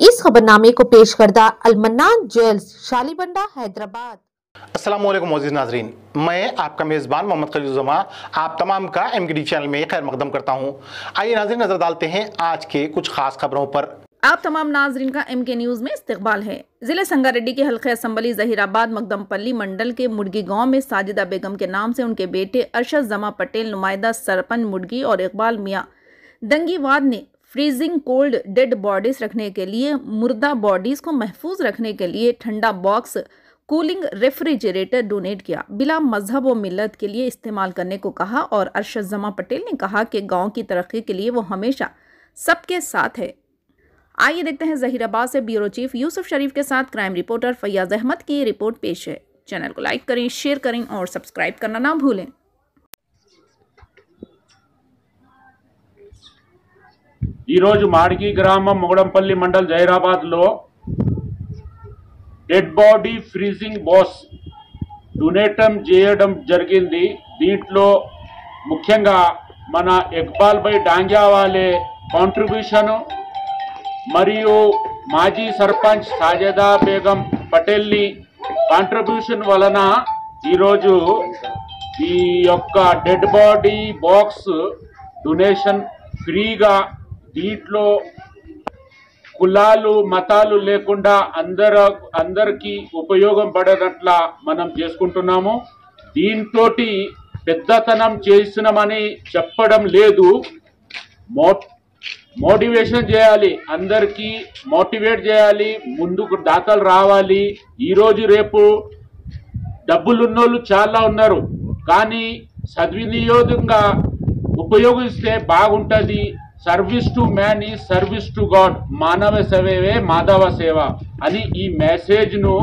इस खबरनामे को पेश करदा अलमन्नान जेल्स शालीबंडा हैदराबाद। असलम मोज़ नाजरीन। मैं आपका मेज़बान मोहम्मद खलीजुमा आप तमाम का एम चैनल में खैर मकदम करता हूँ। आइए नाजरीन नज़र डालते हैं आज के कुछ खास खबरों पर। आप तमाम नाजरीन का एम के न्यूज़ में इस्तकबाल है। ज़िले संगारेड्डी के हल्के असम्बली जहीराबाद मकदमपल्ली मंडल के मुर्गी गाँव में साजिदा बेगम के नाम से उनके बेटे अरशद जमा पटेल नुमाइंदा सरपंच मुर्गी और इकबाल मियाँ दंगीवाद ने फ्रीजिंग कोल्ड डेड बॉडीज रखने के लिए, मुर्दा बॉडीज को महफूज रखने के लिए ठंडा बॉक्स कूलिंग रेफ्रिजरेटर डोनेट किया। बिला मज़हब व मिलत के लिए इस्तेमाल करने को कहा और अरशद जमा पटेल ने कहा कि गाँव की तरक्की के लिए वो हमेशा सबके साथ है। आइए देखते हैं जहीराबाद से ब्यूरो चीफ यूसुफ शरीफ के साथ क्राइम रिपोर्टर फैयाज अहमद की रिपोर्ट पेश है। चैनल को लाइक करें शेयर करें और सब्सक्राइब करना ना भूलें। ఈరోజు మాడికి గ్రామం మొగడంపల్లి మండల్ జైరాబాద్లో డెడ్ బాడీ ఫ్రీజింగ్ బాస్ డొనేటం చేయడం జరిగింది. దీంట్లో ముఖ్యంగా మన ఇక్బాల్ బై డాంగ్యావాలే కాంట్రిబ్యూషన్ మరియు మాజీ సర్పంచ్ సాజదా బేగం పటేల్ని కాంట్రిబ్యూషన్ వలన ఈరోజు ఈ యొక్క డెడ్ బాడీ బాక్స్ డొనేషన్ ఫ్రీగా దీంట్లో కులాలు మతాలు లేకుండా అందర అందరికీ ఉపయోగం పడేటట్ల మనం చేసుకుంటున్నాము. దీంతో పెద్దతనం చేసినామని చెప్పడం లేదు. మో మోటివేషన్ చేయాలి. అందరికీ మోటివేట్ చేయాలి. ముందుకు దాతలు రావాలి. ఈరోజు రేపు డబ్బులున్నోళ్ళు చాలా ఉన్నారు. కానీ సద్వినియోగంగా ఉపయోగిస్తే బాగుంటుంది సర్వీస్ టు మ్యాన్ ఈ సర్వీస్ టు గాడ్. మానవ సేవే మాధవ సేవ అని ఈ మెసేజ్ను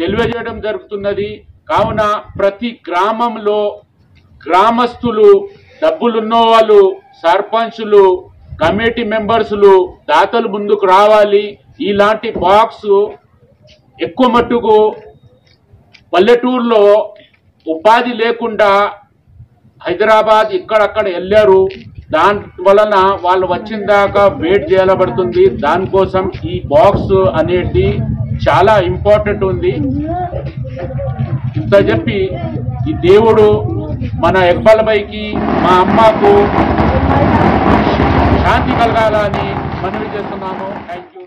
తెలియజేయడం జరుగుతున్నది. కావున ప్రతి గ్రామంలో గ్రామస్తులు డబ్బులున్న వాళ్ళు సర్పంచులు కమిటీ మెంబర్స్లు దాతలు ముందుకు రావాలి. ఇలాంటి బాక్స్ ఎక్కువ మట్టుకు పల్లెటూరులో ఉపాధి లేకుండా హైదరాబాద్ ఇక్కడక్కడ వెళ్ళారు దాని వలన వాళ్ళు వచ్చిన దాకా వెయిట్ చేయబడుతుంది. దానికోసం ఈ బాక్స్ అనేది చాలా ఇంపార్టెంట్ ఉంది. ఇంత చెప్పి ఈ దేవుడు మన ఎక్బల్ మా అమ్మకు శాంతి కలగాలని మనవి చేస్తున్నాము. Thank you